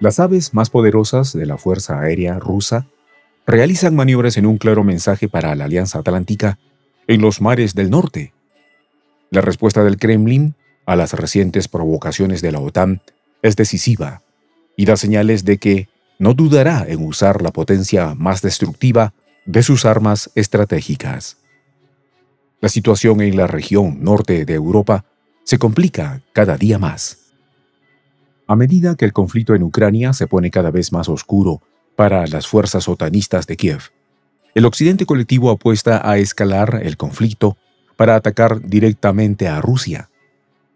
Las aves más poderosas de la Fuerza Aérea rusa realizan maniobras en un claro mensaje para la Alianza Atlántica en los mares del norte. La respuesta del Kremlin a las recientes provocaciones de la OTAN es decisiva y da señales de que no dudará en usar la potencia más destructiva de sus armas estratégicas. La situación en la región norte de Europa se complica cada día más. A medida que el conflicto en Ucrania se pone cada vez más oscuro para las fuerzas otanistas de Kiev, el occidente colectivo apuesta a escalar el conflicto para atacar directamente a Rusia.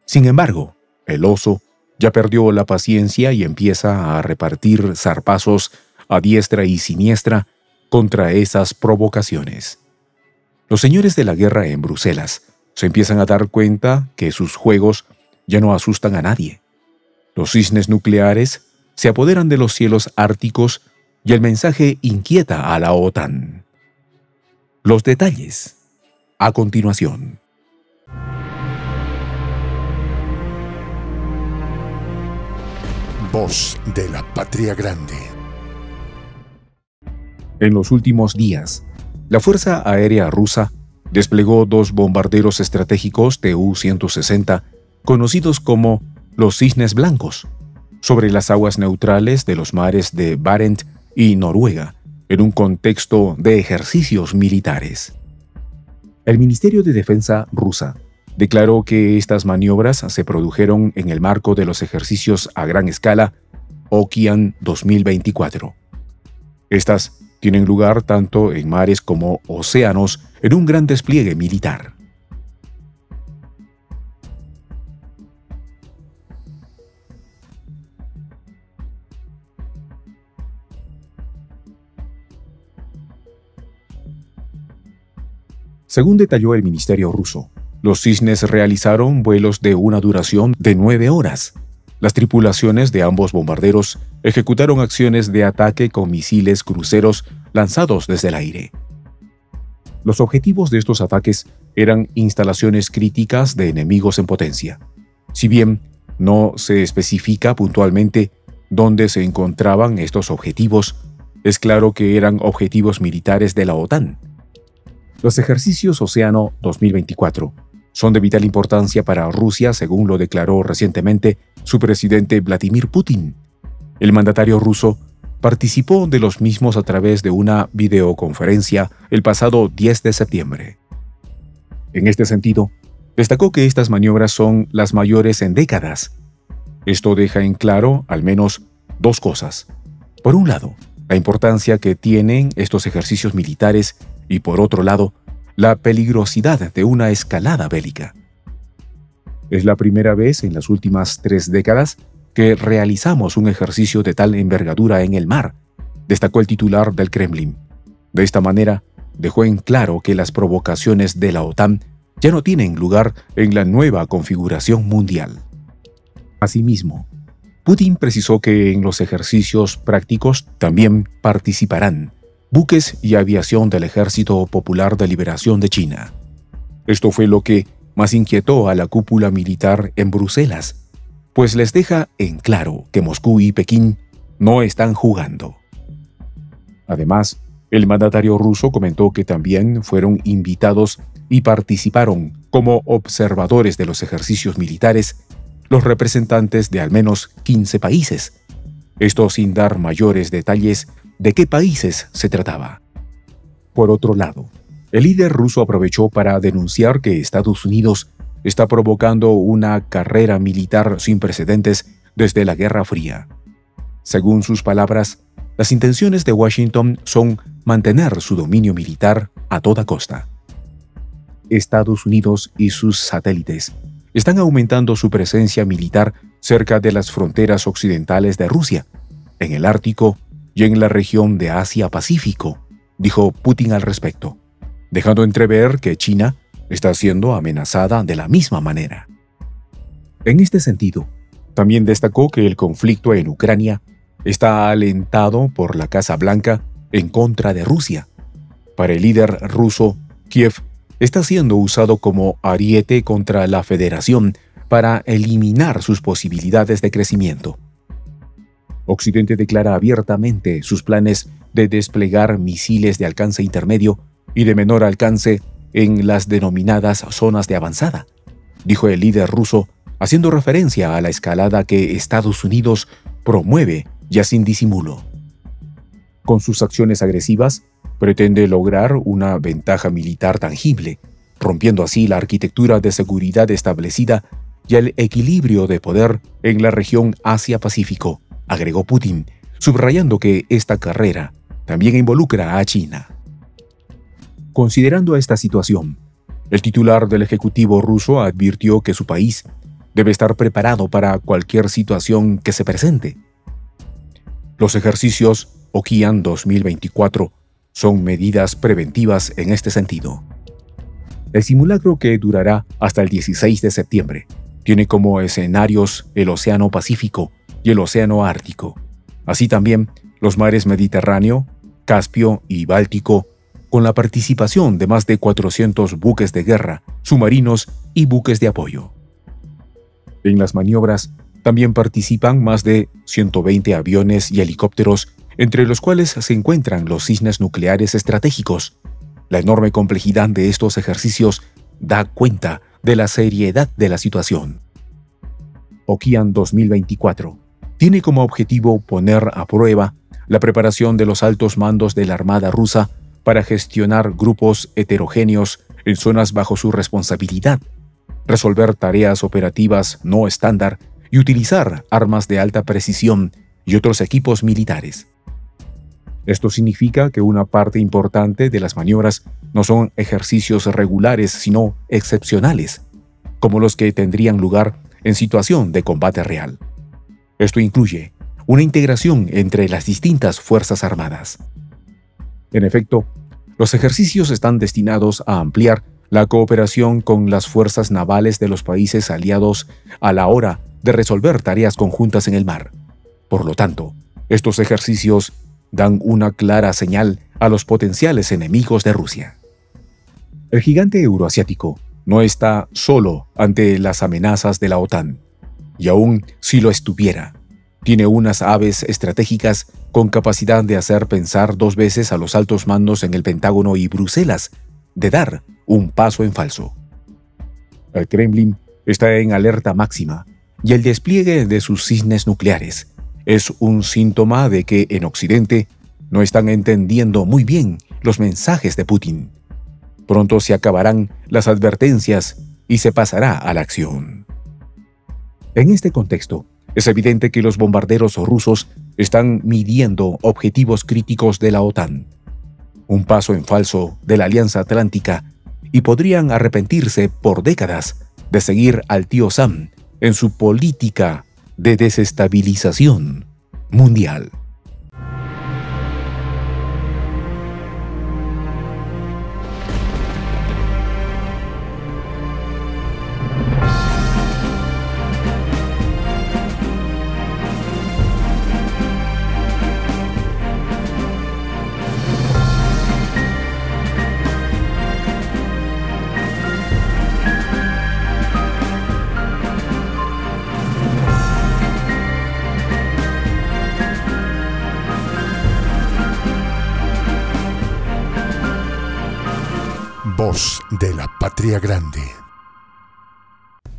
Sin embargo, el oso ya perdió la paciencia y empieza a repartir zarpazos a diestra y siniestra contra esas provocaciones. Los señores de la guerra en Bruselas se empiezan a dar cuenta que sus juegos ya no asustan a nadie. Los cisnes nucleares se apoderan de los cielos árticos y el mensaje inquieta a la OTAN. Los detalles, a continuación. Voz de la Patria Grande. En los últimos días, la Fuerza Aérea Rusa desplegó dos bombarderos estratégicos TU-160, conocidos como los cisnes blancos, sobre las aguas neutrales de los mares de Barents y Noruega, en un contexto de ejercicios militares. El Ministerio de Defensa rusa declaró que estas maniobras se produjeron en el marco de los ejercicios a gran escala Okian 2024. Estas tienen lugar tanto en mares como océanos en un gran despliegue militar. Según detalló el Ministerio ruso, los cisnes realizaron vuelos de una duración de nueve horas. Las tripulaciones de ambos bombarderos ejecutaron acciones de ataque con misiles cruceros lanzados desde el aire. Los objetivos de estos ataques eran instalaciones críticas de enemigos en potencia. Si bien no se especifica puntualmente dónde se encontraban estos objetivos, es claro que eran objetivos militares de la OTAN. Los ejercicios Océano 2024 son de vital importancia para Rusia, según lo declaró recientemente su presidente Vladimir Putin. El mandatario ruso participó de los mismos a través de una videoconferencia el pasado 10 de septiembre. En este sentido, destacó que estas maniobras son las mayores en décadas. Esto deja en claro al menos dos cosas. Por un lado, la importancia que tienen estos ejercicios militares y por otro lado, la peligrosidad de una escalada bélica. Es la primera vez en las últimas tres décadas que realizamos un ejercicio de tal envergadura en el mar, destacó el titular del Kremlin. De esta manera, dejó en claro que las provocaciones de la OTAN ya no tienen lugar en la nueva configuración mundial. Asimismo, Putin precisó que en los ejercicios prácticos también participarán buques y aviación del Ejército Popular de Liberación de China. Esto fue lo que más inquietó a la cúpula militar en Bruselas, pues les deja en claro que Moscú y Pekín no están jugando. Además, el mandatario ruso comentó que también fueron invitados y participaron como observadores de los ejercicios militares los representantes de al menos 15 países, esto sin dar mayores detalles de qué países se trataba. Por otro lado, el líder ruso aprovechó para denunciar que Estados Unidos está provocando una carrera militar sin precedentes desde la Guerra Fría. Según sus palabras, las intenciones de Washington son mantener su dominio militar a toda costa. Estados Unidos y sus satélites están aumentando su presencia militar cerca de las fronteras occidentales de Rusia, en el Ártico y en la región de Asia-Pacífico, dijo Putin al respecto, dejando entrever que China está siendo amenazada de la misma manera. En este sentido, también destacó que el conflicto en Ucrania está alentado por la Casa Blanca en contra de Rusia. Para el líder ruso, Kiev está siendo usado como ariete contra la Federación para eliminar sus posibilidades de crecimiento. Occidente declara abiertamente sus planes de desplegar misiles de alcance intermedio y de menor alcance en las denominadas zonas de avanzada, dijo el líder ruso, haciendo referencia a la escalada que Estados Unidos promueve ya sin disimulo. Con sus acciones agresivas, pretende lograr una ventaja militar tangible, rompiendo así la arquitectura de seguridad establecida y el equilibrio de poder en la región Asia-Pacífico, agregó Putin, subrayando que esta carrera también involucra a China. Considerando esta situación, el titular del Ejecutivo ruso advirtió que su país debe estar preparado para cualquier situación que se presente. Los ejercicios Okian 2024 son medidas preventivas en este sentido. El simulacro que durará hasta el 16 de septiembre tiene como escenarios el Océano Pacífico y el Océano Ártico, así también los mares Mediterráneo, Caspio y Báltico, con la participación de más de 400 buques de guerra, submarinos y buques de apoyo. En las maniobras también participan más de 120 aviones y helicópteros, entre los cuales se encuentran los cisnes nucleares estratégicos. La enorme complejidad de estos ejercicios da cuenta de la seriedad de la situación. Okian 2024 tiene como objetivo poner a prueba la preparación de los altos mandos de la Armada rusa para gestionar grupos heterogéneos en zonas bajo su responsabilidad, resolver tareas operativas no estándar y utilizar armas de alta precisión y otros equipos militares. Esto significa que una parte importante de las maniobras no son ejercicios regulares, sino excepcionales, como los que tendrían lugar en situación de combate real. Esto incluye una integración entre las distintas Fuerzas Armadas. En efecto, los ejercicios están destinados a ampliar la cooperación con las fuerzas navales de los países aliados a la hora de resolver tareas conjuntas en el mar. Por lo tanto, estos ejercicios dan una clara señal a los potenciales enemigos de Rusia. El gigante euroasiático no está solo ante las amenazas de la OTAN, y aun si lo estuviera, tiene unas aves estratégicas con capacidad de hacer pensar dos veces a los altos mandos en el Pentágono y Bruselas de dar un paso en falso. El Kremlin está en alerta máxima y el despliegue de sus cisnes nucleares es un síntoma de que en Occidente no están entendiendo muy bien los mensajes de Putin. Pronto se acabarán las advertencias y se pasará a la acción. En este contexto, es evidente que los bombarderos rusos están midiendo objetivos críticos de la OTAN, un paso en falso de la Alianza Atlántica, y podrían arrepentirse por décadas de seguir al tío Sam en su política de desestabilización mundial. De la Patria Grande.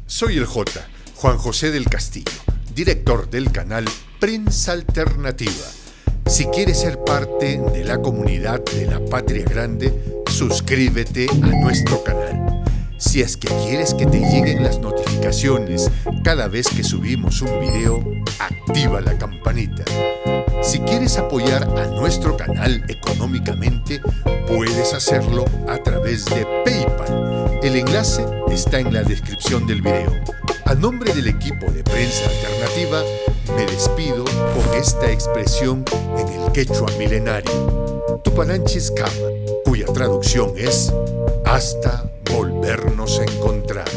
Soy el J, Juan José del Castillo, director del canal Prensa Alternativa. Si quieres ser parte de la comunidad de la Patria Grande, suscríbete a nuestro canal. Si es que quieres que te lleguen las notificaciones cada vez que subimos un video, activa la campanita. Si quieres apoyar a nuestro canal económicamente, puedes hacerlo a través de PayPal. El enlace está en la descripción del video. A nombre del equipo de prensa alternativa, me despido con esta expresión en el quechua milenario, Tupananchis Kama, cuya traducción es hasta volvernos a encontrar.